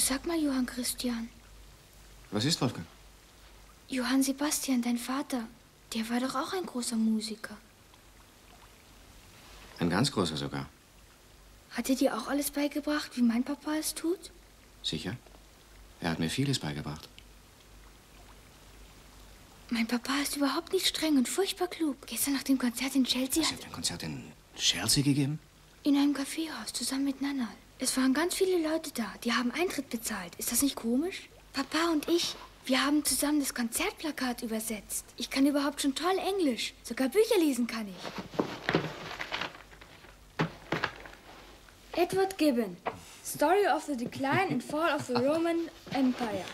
Sag mal, Johann Christian. Was ist, Wolfgang? Johann Sebastian, dein Vater, der war doch auch ein großer Musiker. Ein ganz großer sogar. Hat er dir auch alles beigebracht, wie mein Papa es tut? Sicher. Er hat mir vieles beigebracht. Mein Papa ist überhaupt nicht streng und furchtbar klug. Gestern nach dem Konzert in Chelsea hat... hat ein Konzert in Chelsea gegeben? In einem Kaffeehaus, zusammen mit Nanal. Es waren ganz viele Leute da, die haben Eintritt bezahlt. Ist das nicht komisch? Papa und ich, wir haben zusammen das Konzertplakat übersetzt. Ich kann überhaupt schon toll Englisch. Sogar Bücher lesen kann ich. Edward Gibbon. Story of the Decline and Fall of the Roman Empire.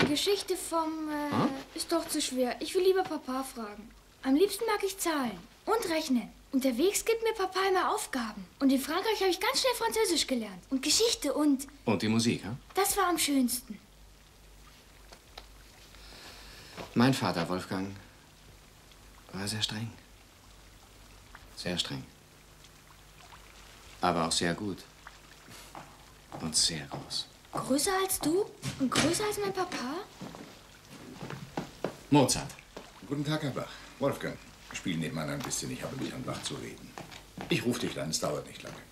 Die Geschichte vom... Äh, hm? ist doch zu schwer. Ich will lieber Papa fragen. Am liebsten mag ich Zahlen und rechnen. Unterwegs gibt mir Papa immer Aufgaben. Und in Frankreich habe ich ganz schnell Französisch gelernt. Und Geschichte und... Und die Musik, ha? Das war am schönsten. Mein Vater, Wolfgang, war sehr streng. Sehr streng. Aber auch sehr gut. Und sehr groß. Größer als du? Und größer als mein Papa? Mozart. Guten Tag, Herr Bach. Wolfgang, spiel nebenan ein bisschen. Ich habe mich an Bach zu reden. Ich rufe dich an, es dauert nicht lange.